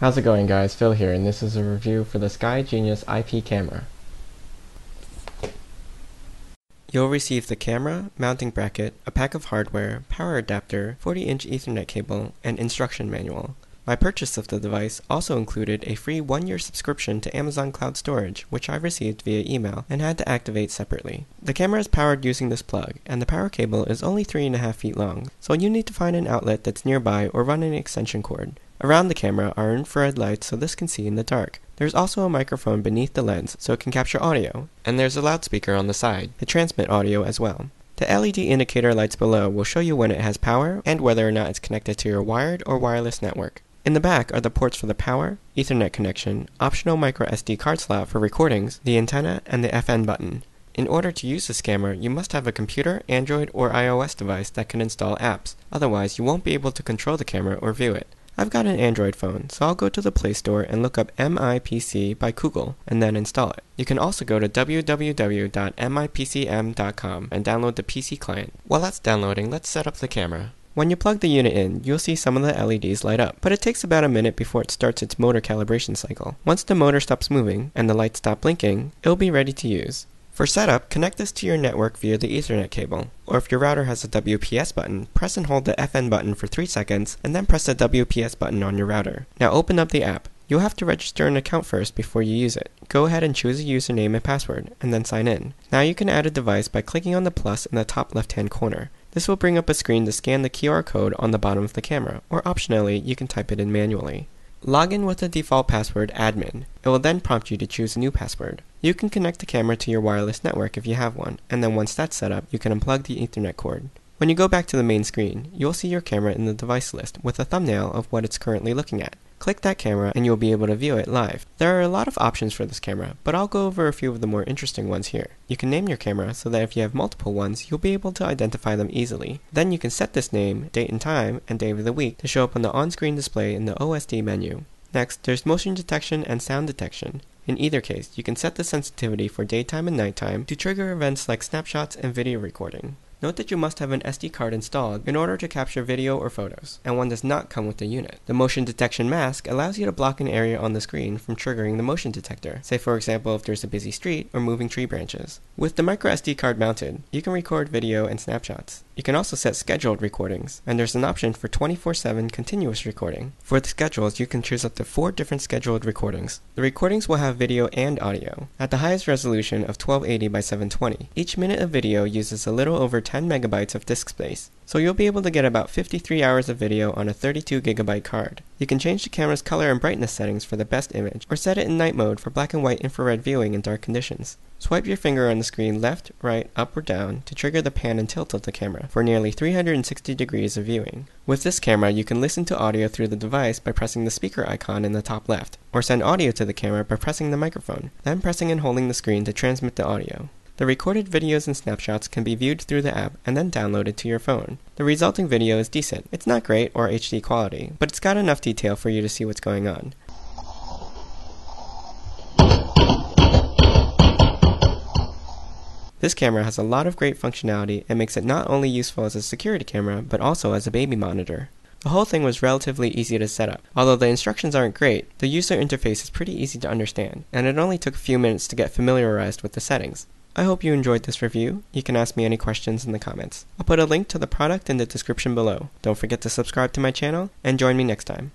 How's it going guys? Phil here and this is a review for the Sky Genius IP camera. You'll receive the camera, mounting bracket, a pack of hardware, power adapter, 40 inch ethernet cable, and instruction manual. My purchase of the device also included a free one year subscription to Amazon Cloud Storage, which I received via email and had to activate separately. The camera is powered using this plug, and the power cable is only 3.5 feet long, so you need to find an outlet that's nearby or run an extension cord. Around the camera are infrared lights so this can see in the dark. There's also a microphone beneath the lens so it can capture audio, and there's a loudspeaker on the side to transmit audio as well. The LED indicator lights below will show you when it has power and whether or not it's connected to your wired or wireless network. In the back are the ports for the power, Ethernet connection, optional micro SD card slot for recordings, the antenna, and the FN button. In order to use this camera, you must have a computer, Android, or iOS device that can install apps. Otherwise, you won't be able to control the camera or view it. I've got an Android phone, so I'll go to the Play Store and look up MIPC by Google and then install it. You can also go to www.mipcm.com and download the PC client. While that's downloading, let's set up the camera. When you plug the unit in, you'll see some of the LEDs light up, but it takes about a minute before it starts its motor calibration cycle. Once the motor stops moving and the lights stop blinking, it'll be ready to use. For setup, connect this to your network via the Ethernet cable, or if your router has a WPS button, press and hold the FN button for 3 seconds and then press the WPS button on your router. Now open up the app. You'll have to register an account first before you use it. Go ahead and choose a username and password, and then sign in. Now you can add a device by clicking on the plus in the top left hand corner. This will bring up a screen to scan the QR code on the bottom of the camera, or optionally, you can type it in manually. Log in with the default password admin. It will then prompt you to choose a new password. You can connect the camera to your wireless network if you have one, and then once that's set up, you can unplug the Ethernet cord. When you go back to the main screen, you'll see your camera in the device list with a thumbnail of what it's currently looking at. Click that camera and you'll be able to view it live. There are a lot of options for this camera, but I'll go over a few of the more interesting ones here. You can name your camera so that if you have multiple ones, you'll be able to identify them easily. Then you can set this name, date and time, and day of the week to show up on the on-screen display in the OSD menu. Next, there's motion detection and sound detection. In either case, you can set the sensitivity for daytime and nighttime to trigger events like snapshots and video recording. Note that you must have an SD card installed in order to capture video or photos, and one does not come with the unit. The motion detection mask allows you to block an area on the screen from triggering the motion detector, say for example if there's a busy street or moving tree branches. With the micro SD card mounted, you can record video and snapshots. You can also set scheduled recordings, and there's an option for 24-7 continuous recording. For the schedules, you can choose up to four different scheduled recordings. The recordings will have video and audio, at the highest resolution of 1280 by 720. Each minute of video uses a little over 10 megabytes of disk space, so you'll be able to get about 53 hours of video on a 32 gigabyte card. You can change the camera's color and brightness settings for the best image, or set it in night mode for black and white infrared viewing in dark conditions. Swipe your finger on the screen left, right, up, or down to trigger the pan and tilt of the camera for nearly 360 degrees of viewing. With this camera, you can listen to audio through the device by pressing the speaker icon in the top left, or send audio to the camera by pressing the microphone, then pressing and holding the screen to transmit the audio. The recorded videos and snapshots can be viewed through the app and then downloaded to your phone. The resulting video is decent. It's not great or HD quality, but it's got enough detail for you to see what's going on. This camera has a lot of great functionality and makes it not only useful as a security camera, but also as a baby monitor. The whole thing was relatively easy to set up. Although the instructions aren't great, the user interface is pretty easy to understand, and it only took a few minutes to get familiarized with the settings. I hope you enjoyed this review. You can ask me any questions in the comments. I'll put a link to the product in the description below. Don't forget to subscribe to my channel, and join me next time.